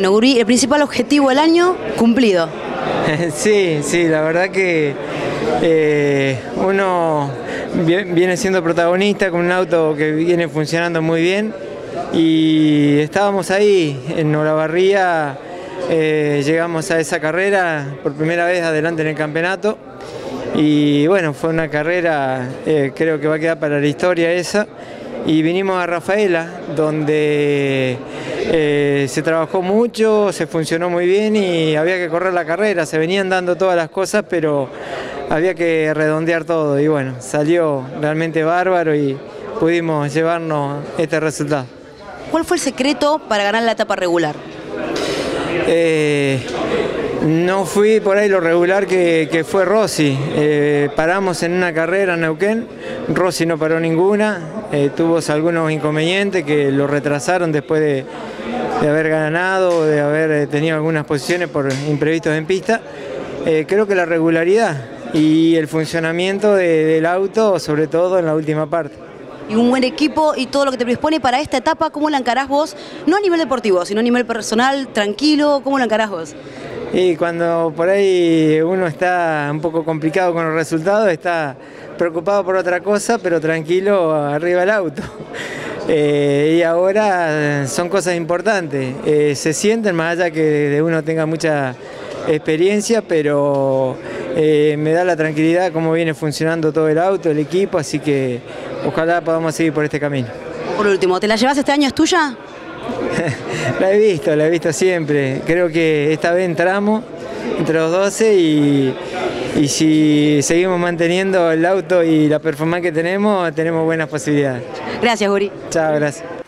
Bueno, Guri, el principal objetivo del año cumplido. Sí, sí, la verdad que eh, uno viene siendo protagonista con un auto que viene funcionando muy bien y estábamos ahí en Olavarría, eh, llegamos a esa carrera por primera vez adelante en el campeonato y bueno, fue una carrera, eh, creo que va a quedar para la historia esa y vinimos a Rafaela, donde eh, se trabajó mucho, se funcionó muy bien y había que correr la carrera, se venían dando todas las cosas, pero había que redondear todo y bueno, salió realmente bárbaro y pudimos llevarnos este resultado. ¿Cuál fue el secreto para ganar la etapa regular? Eh, no fui por ahí lo regular que, fue Rossi. Eh, paramos en una carrera en Neuquén, Rossi no paró ninguna, eh, tuvo algunos inconvenientes que lo retrasaron después de, haber ganado, de haber eh, tenido algunas posiciones por imprevistos en pista. creo que la regularidad y el funcionamiento del auto, sobre todo en la última parte y un buen equipo y todo lo que te predispone para esta etapa, ¿cómo la encarás vos? No a nivel deportivo, sino a nivel personal, tranquilo, ¿cómo la encarás vos? Y cuando por ahí uno está un poco complicado con los resultados, está preocupado por otra cosa, pero tranquilo arriba del auto. Eh, y ahora son cosas importantes, eh, se sienten más allá que de uno tenga mucha experiencia, pero eh, me da la tranquilidad cómo viene funcionando todo el auto, el equipo, así que ojalá podamos seguir por este camino. Por último, ¿te la llevas este año? ¿Es tuya? la he visto, la he visto siempre. Creo que esta vez entramos entre los 12 y, y si seguimos manteniendo el auto y la performance que tenemos, tenemos buenas posibilidades. Gracias, Guri. Chao, gracias.